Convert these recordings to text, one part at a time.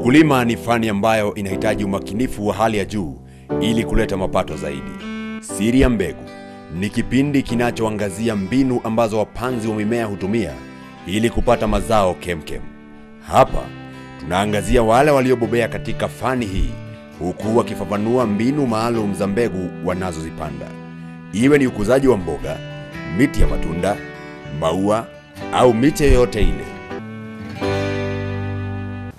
Ukulima ni fani ambayo inahitaji umakinifu wa hali ya juu ili kuleta mapato zaidi. Siri ya Mbegu ni kipindi kinachoangazia mbinu ambazo wapanzi wa mimea hutumia ili kupata mazao kemkem. Hapa tunaangazia wale waliobobea katika fani hii huku wakifafanua mbinu maalum za mbegu wanazozipanda, iwe ni ukuzaji wa mboga, miti ya matunda, maua au miche yoyote ile.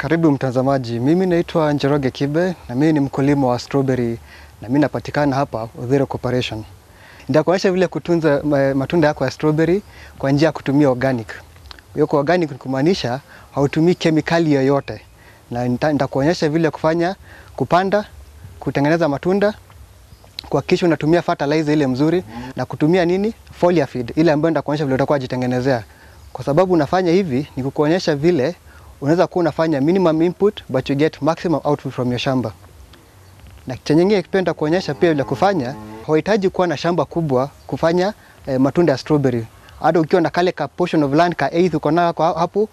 Karibu mtazamaji, mimi naitwa Njoroge Kibe na mimi ni mkulima wa strawberry na mimi napatikana hapa Udhiro Corporation. Nitakuonyesha vile kutunza matunda yako ya strawberry kwa njia ya kutumia organic. Hiyo kwa organic ni kumaanisha hautumii kemikali yoyote, na nitakuonyesha vile kufanya kupanda, kutengeneza matunda, kuhakikisha unatumia fertilizer ile mzuri na kutumia nini foliar feed ile ambayo nitakuonyesha vile utakuwa jitengenezea. Kwa sababu unafanya hivi ni kukuonyesha vile unaweza kuwa unafanya minimum input but you get maximum output from your shamba. Na kitu nyingine kipenda kuonyesha pia vile kufanya, hauhitaji kuwa na shamba kubwa kufanya eh, matunda ya strawberry. Hata ukiwa na kale ka portion of land ka eighth uko nayo hapo,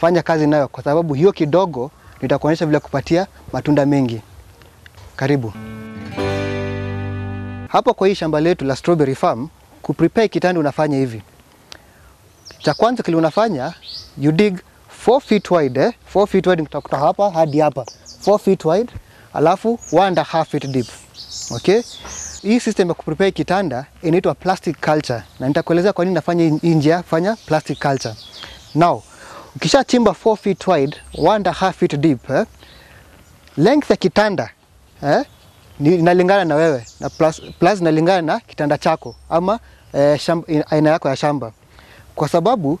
fanya kazi nayo, kwa sababu hiyo kidogo nitakuonyesha vile kupatia matunda mengi. Karibu. Hapo kwa hii shamba letu la strawberry farm, kuprepare kitanda unafanya hivi. Cha kwanza kile unafanya, you dig 4 feet wide eh? 4 feet wide kutoka hapa hadi hapa. 4 feet wide, alafu 1 and a half feet deep. Okay? Hii system ya kuprepare kitanda inaitwa plastic culture na nitakuelezea kwa nini nafanya hii- njia fanya plastic culture. Now, ukishachimba 4 feet wide, 1 and a half feet deep, eh? length ya kitanda eh, inalingana na wewe na plus, plus inalingana na kitanda chako ama eh, shamba, aina yako ya shamba, kwa sababu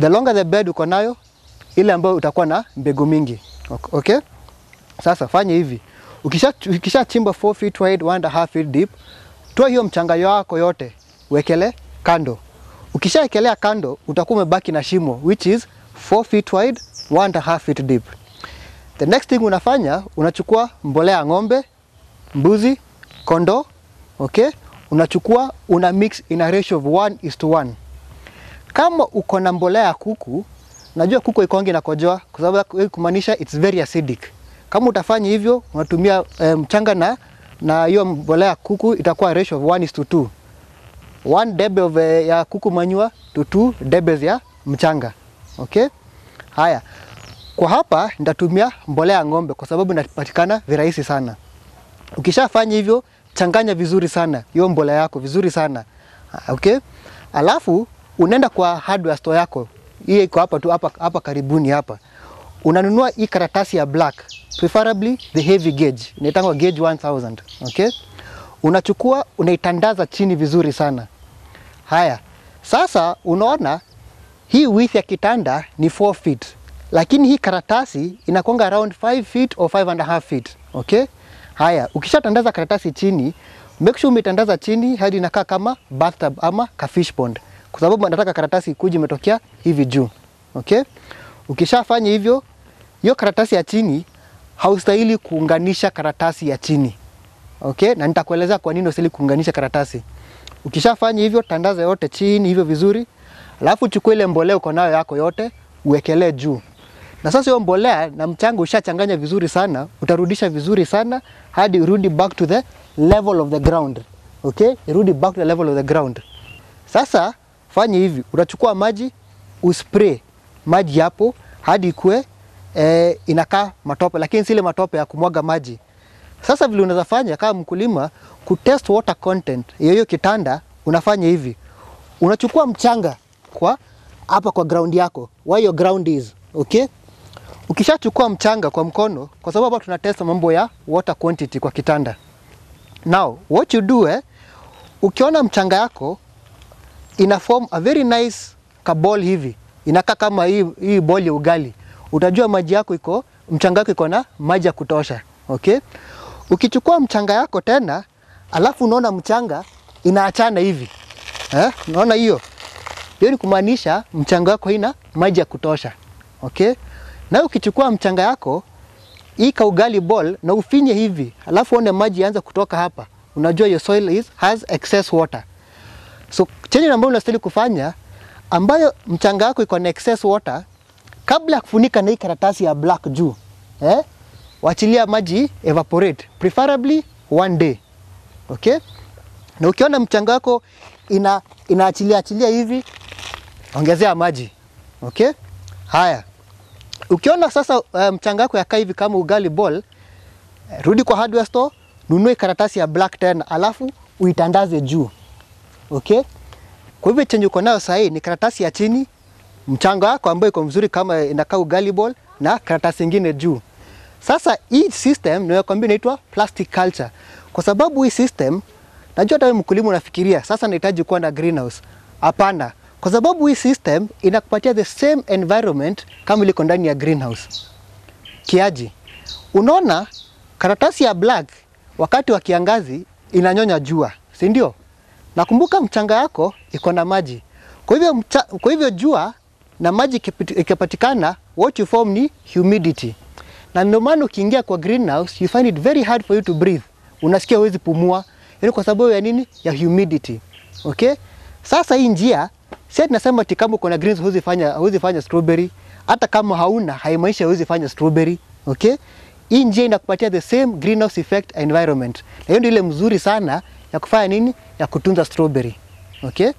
the longer the bed uko nayo ile ambayo utakuwa na mbegu mingi. Ok- Okay? Sasa fanya hivi, ukisha, ukisha chimba 4 feet wide, 1 and a half feet deep, toa hiyo mchanga yako yote wekele kando. Ukishaekelea kando, utakuwa umebaki na shimo which is 4 feet wide, 1 and a half feet deep. The next thing unafanya unachukua mbolea ya ng'ombe, mbuzi, kondoo, okay? Unachukua una mix in a ratio of 1 is to 1. Kama uko na mbolea ya kuku, najua kuku ikongi na kojoa kwa sababu kumaanisha it's very acidic. Kama utafanya hivyo unatumia eh, mchanga na na hiyo mbolea ya kuku itakuwa ratio of 1 is to 2. 1 debe of, eh, ya kuku manyua to 2 debe ya mchanga. Okay? Haya. Kwa hapa nitatumia mbolea ya ng'ombe kwa sababu inapatikana virahisi sana. Ukishafanya hivyo, changanya vizuri sana hiyo mbolea yako vizuri sana. Ah, Okay? Alafu unaenda kwa hardware store yako. Hii iko hapa tu hapa hapa karibuni hapa. Unanunua hii karatasi ya black, preferably the heavy gauge. Inaitangwa gauge 1000. Okay? Unachukua unaitandaza chini vizuri sana. Haya. Sasa unaona hii width ya kitanda ni 4 feet, lakini hii karatasi inakwanga around 5 feet or 5 and a half feet. Okay? Haya, ukishatandaza karatasi chini, make sure umetandaza chini hadi inakaa kama bathtub ama ka fish pond, kwa sababu nataka karatasi ikuje imetokea hivi juu. Okay? Ukishafanya hivyo, hiyo karatasi ya chini haustahili kuunganisha karatasi ya chini. Okay? Na nitakueleza kwa nini usili kuunganisha karatasi. Ukishafanya hivyo, tandaza yote chini hivyo vizuri, alafu chukua ile mbolea uko nayo yako yote uwekelee juu. Na sasa hiyo mbolea na mchanga ushachanganya vizuri sana, utarudisha vizuri sana hadi urudi back to the level of the ground. Okay? Irudi back to the level of the ground. Sasa fanya hivi, utachukua maji uspray maji hapo hadi ikue e, inakaa matope, lakini sile ile matope ya kumwaga maji. Sasa vile unaweza fanya kama mkulima kutest water content ya hiyo kitanda, unafanya hivi, unachukua mchanga kwa hapa kwa ground yako, where your ground is, okay? Ukishachukua mchanga kwa mkono, kwa sababu hapa tuna test mambo ya water quantity kwa kitanda. Now what you do eh, ukiona mchanga yako ina form a very nice kabol hivi, inakaa kama hii, hii ball ya ugali, utajua maji yako iko mchanga wako iko na maji ya kutosha. Okay? Ukichukua mchanga yako tena, alafu unaona mchanga inaachana hivi eh? Unaona hiyo hiyo ni kumaanisha mchanga wako ina maji ya kutosha. Okay? Na ukichukua mchanga yako hii kaugali ball na ufinye hivi, alafu one maji yaanza kutoka hapa, unajua your soil is has excess water. So chenye ambayo unastahili kufanya ambayo mchanga wako iko na excess water, kabla ya kufunika na hii karatasi ya black juu, eh, wachilia maji evaporate preferably one day okay? Na ukiona mchanga wako ina inaachilia achilia hivi ongezea maji okay? Haya. Ukiona sasa uh, mchanga wako yakaa hivi kama ugali ball rudi kwa hardware store nunue karatasi ya black tena alafu uitandaze juu okay? Kwa hivyo chenye uko nayo sahii ni karatasi ya chini mchanga wako ambayo iko mzuri kama inakaa ugali ball na karatasi ingine juu. Sasa hii system nimekwambia inaitwa plastic culture. Kwa sababu hii system najua hata mkulima unafikiria sasa nahitaji kuwa na greenhouse. Hapana. Kwa sababu hii system inakupatia the same environment kama iliko ndani ya greenhouse. Kiaji? Unaona karatasi ya black wakati wa kiangazi inanyonya jua si ndio nakumbuka mchanga yako iko na maji. Kwa hivyo, mcha, kwa hivyo jua na maji ikipatikana what you form ni humidity. Na ndio maana ukiingia kwa greenhouse you find it very hard for you to breathe. Unasikia huwezi pumua. Yaani kwa sababu ya nini? Ya humidity. Okay? Sasa hii njia sasa tunasema nasema ati kama uko na greens huwezi fanya huwezi fanya strawberry. Hata kama hauna haimaanishi huwezi fanya strawberry. Okay? Hii njia inakupatia the same greenhouse effect environment. Na hiyo ndio ile mzuri sana ya kufanya nini? Ya kutunza strawberry. Okay?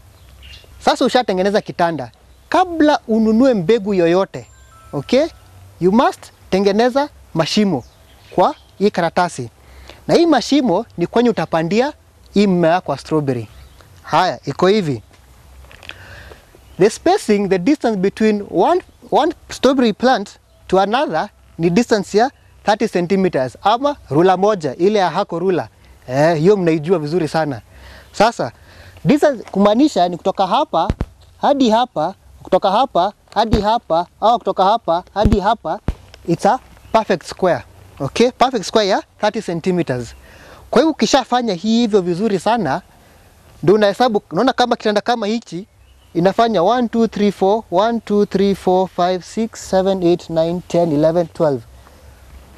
Sasa ushatengeneza kitanda. Kabla ununue mbegu yoyote okay you must tengeneza mashimo kwa hii karatasi. Na hii mashimo ni kwenye utapandia hii mmea wako wa strawberry. Haya iko hivi. The spacing the distance between one, one strawberry plant to another ni distance ya 30 centimeters ama rula moja ile ya hako rula eh, hiyo mnaijua vizuri sana. Sasa distance kumaanisha ni kutoka hapa hadi hapa kutoka hapa hadi hapa au kutoka hapa hadi hapa it's a perfect square. Okay? Perfect square ya 30 centimeters. Kwa hiyo ukishafanya hivyo vizuri sana ndio unahesabu unaona kama kitanda kama hichi inafanya 1 2 3 4 1 2 3 4 5 6 7 8 9 10 11 12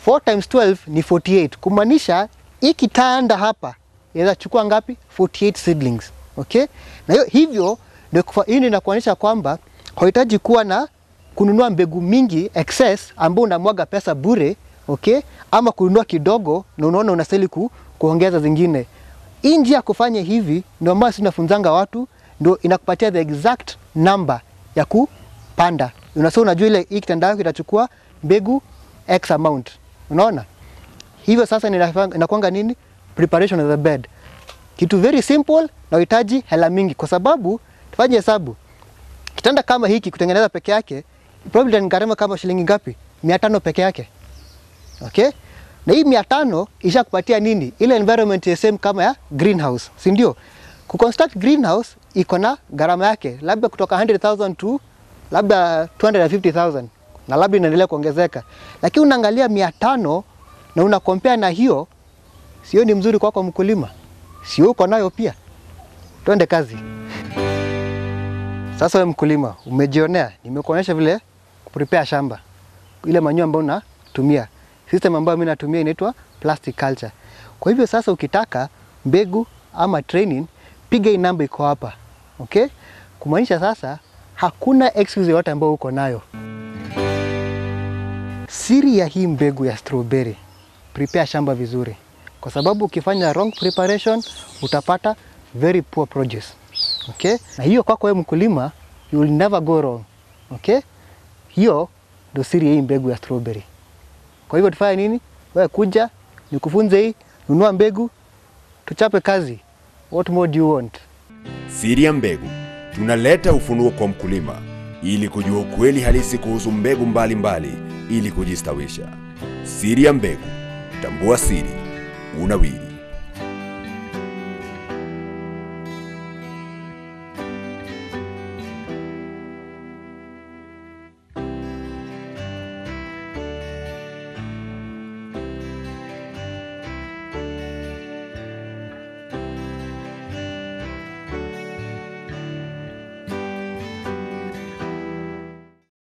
4 times 12 ni 48 kumaanisha hii kitanda hapa inaweza chukua ngapi? 48 seedlings okay? Na hiyo hivyo ndio kwa hii inakuonyesha kwamba hauhitaji kuwa na kununua mbegu mingi excess ambao unamwaga pesa bure okay? Ama kununua kidogo na unaona unastahili ku, kuongeza zingine. Hii njia ya kufanya hivi ndio ambayo sisi tunafunzanga watu ndio inakupatia the exact number ya kupanda. Unasema unajua ile hii kitanda yako itachukua mbegu x amount. Unaona hivyo sasa inakuanga nini? Preparation of the bed. Kitu very simple na uhitaji hela mingi. Kwa sababu tufanye hesabu. Kitanda kama hiki kutengeneza peke yake probably ni gharama kama shilingi ngapi? Mia tano peke yake. Okay? Na hii mia tano ishakupatia nini? Ile environment ya same kama ya greenhouse. Si ndio? Kuconstruct greenhouse iko na gharama yake. Labda kutoka 100,000 to labda 250,000 na labda inaendelea kuongezeka. Lakini unaangalia mia tano na una compare na hiyo sio ni mzuri kwako mkulima. Sio uko nayo pia. Twende kazi. Sasa wewe mkulima umejionea. Nimekuonyesha vile kuprepare shamba. Ile manyua ambayo unatumia. System ambayo mimi natumia inaitwa plastic culture. Kwa hivyo sasa ukitaka mbegu ama training piga hii namba iko hapa. Okay? Kumaanisha sasa hakuna excuse yoyote ambayo uko nayo. Siri ya hii mbegu ya strawberry prepare shamba vizuri. Kwa sababu ukifanya wrong preparation utapata very poor produce. Okay? Na hiyo kwako wewe mkulima you will never go wrong. Okay? Hiyo ndio siri ya hii mbegu ya strawberry. Kwa hivyo tufanye nini? Wewe kuja nikufunze hii nunua mbegu tuchape kazi. What more do you want? Siri ya mbegu, tunaleta ufunuo kwa mkulima ili kujua ukweli halisi kuhusu mbegu mbalimbali mbali, ili kujistawisha. Siri ya mbegu, tambua siri, unawiri.